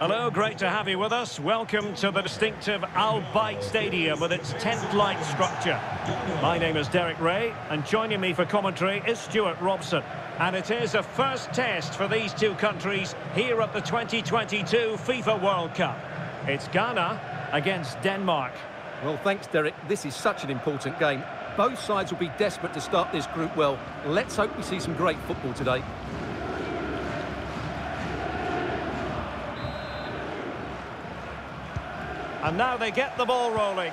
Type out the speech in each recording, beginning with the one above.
Hello, great to have you with us. Welcome to the distinctive Al Bayt Stadium with its tent-like structure. My name is Derek Ray, and joining me for commentary is Stuart Robson. And it is a first test for these two countries here at the 2022 FIFA World Cup. It's Ghana against Denmark. Well, thanks, Derek. This is such an important game. Both sides will be desperate to start this group well. Let's hope we see some great football today. And now they get the ball rolling.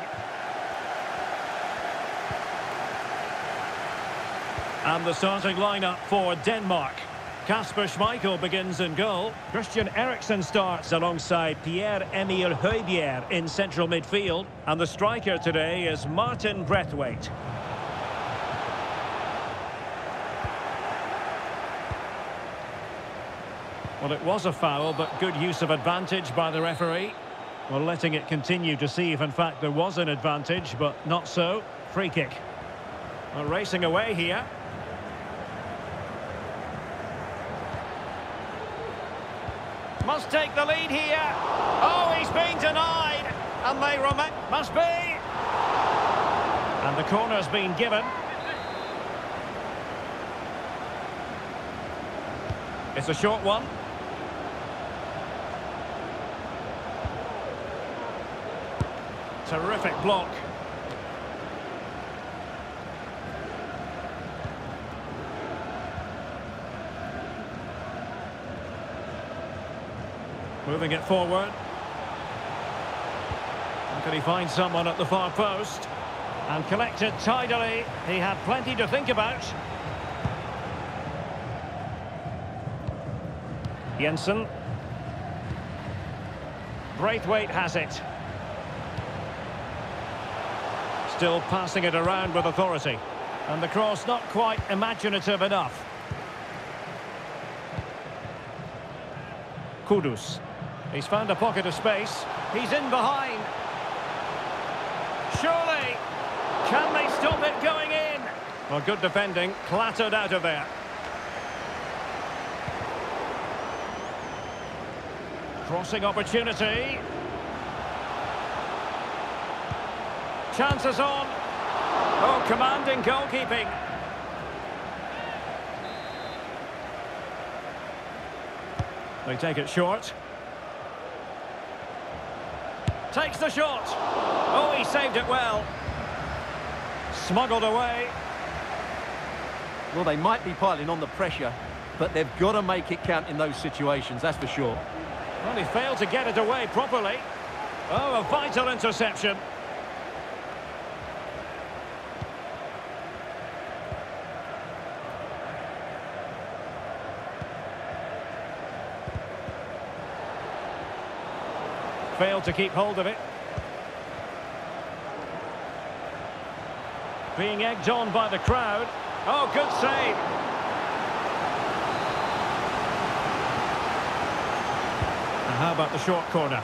And the starting lineup for Denmark. Kasper Schmeichel begins in goal. Christian Eriksen starts alongside Pierre-Emile Højbjerg in central midfield. And the striker today is Martin Braithwaite. Well, it was a foul, but good use of advantage by the referee. Well, letting it continue to see if, in fact, there was an advantage, but not so. Free kick. Well, racing away here. Must take the lead here. Oh, he's been denied. And they remain... Must be. And the corner's been given. It's a short one. Terrific block. Moving it forward. And can he find someone at the far post? And collected tidily. He had plenty to think about. Jensen. Braithwaite has it. Still passing it around with authority. And the cross not quite imaginative enough. Kudus. He's found a pocket of space. He's in behind. Surely. Can they stop it going in? Well, good defending. Clattered out of there. Crossing opportunity. Chances on. Oh, commanding goalkeeping. They take it short. Takes the shot. Oh, he saved it well. Smuggled away. Well, they might be piling on the pressure, but they've got to make it count in those situations, that's for sure. Well, he failed to get it away properly. Oh, a vital interception. Failed to keep hold of it. Being egged on by the crowd. Oh, good save. And how about the short corner?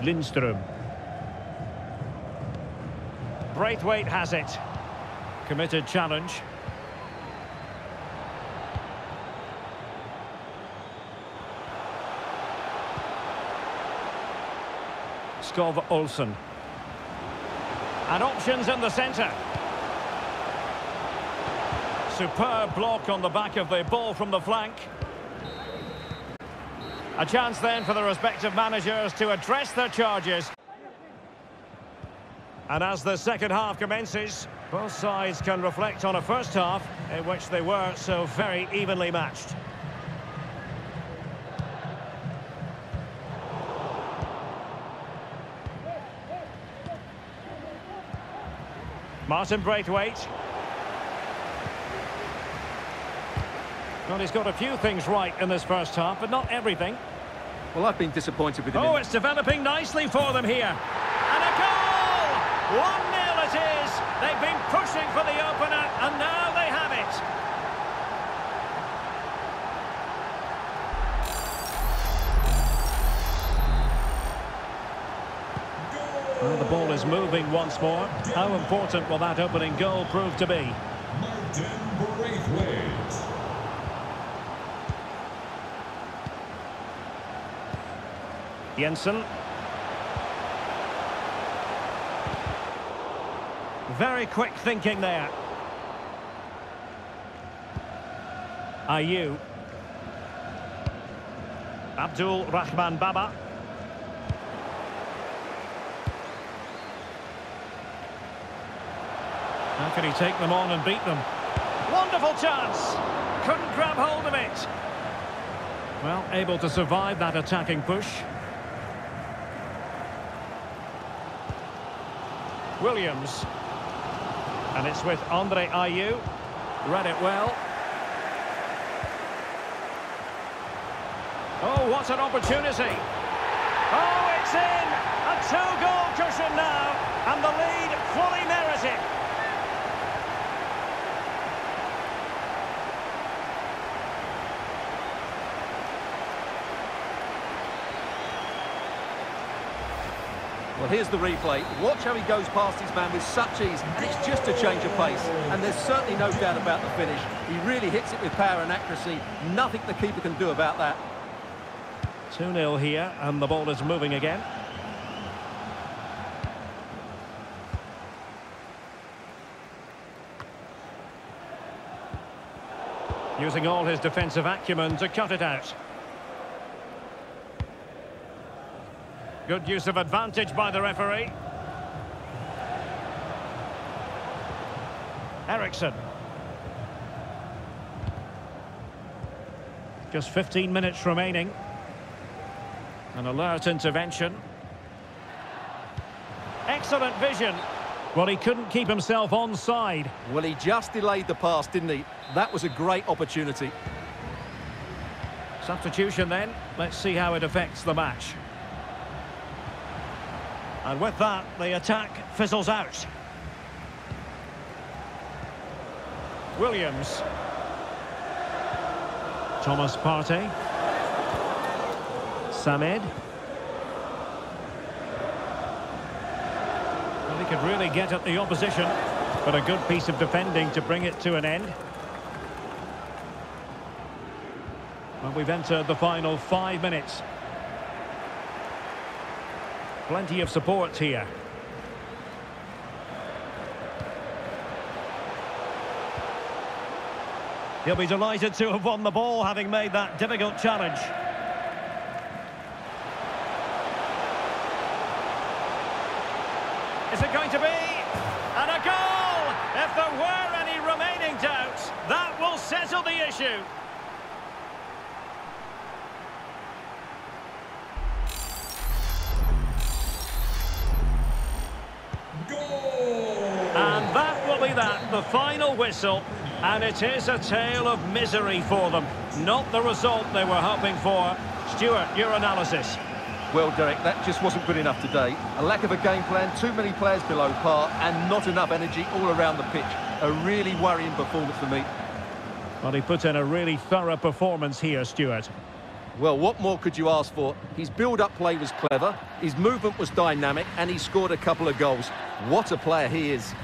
Lindström. Braithwaite has it. Committed challenge. Skov Olsen. And options in the centre. Superb block on the back of the ball from the flank. A chance then for the respective managers to address their charges. And as the second half commences, both sides can reflect on a first half in which they were so very evenly matched. Martin Braithwaite. Well, he's got a few things right in this first half, but not everything. Well, I've been disappointed with him. Oh, it's developing nicely for them here. And a goal! 1-0 it is. They've been pushing for the opener, and now they have it. The ball is moving once more. How important will that opening goal prove to be? Jensen. Very quick thinking there. Ayew. Abdul Rahman Baba. How can he take them on and beat them? Wonderful chance! Couldn't grab hold of it. Well, able to survive that attacking push. Williams. And it's with Andre Ayew. Read it well. Oh, what an opportunity. Oh, it's in! A two-goal cushion now, and the lead fully merited. Well, here's the replay. Watch how he goes past his man with such ease, and it's just a change of pace. And there's certainly no doubt about the finish. He really hits it with power and accuracy. Nothing the keeper can do about that. 2-0 here, and the ball is moving again. Using all his defensive acumen to cut it out. Good use of advantage by the referee. Eriksen. Just 15 minutes remaining. An alert intervention. Excellent vision. Well, he couldn't keep himself onside. Well, he just delayed the pass, didn't he? That was a great opportunity. Substitution then. Let's see how it affects the match. And with that, the attack fizzles out. Williams. Thomas Partey. Samed. Well, he could really get at the opposition, but a good piece of defending to bring it to an end. Well, we've entered the final five minutes. Plenty of support here. He'll be delighted to have won the ball, having made that difficult challenge. Is it going to be? And a goal! If there were any remaining doubts, that will settle the issue. And that will be that, the final whistle. And it is a tale of misery for them. Not the result they were hoping for. Stuart, your analysis. Well, Derek, that just wasn't good enough today. A lack of a game plan, too many players below par, and not enough energy all around the pitch. A really worrying performance for me. Well, he put in a really thorough performance here, Stuart. Well, what more could you ask for? His build-up play was clever, his movement was dynamic, and he scored a couple of goals. What a player he is.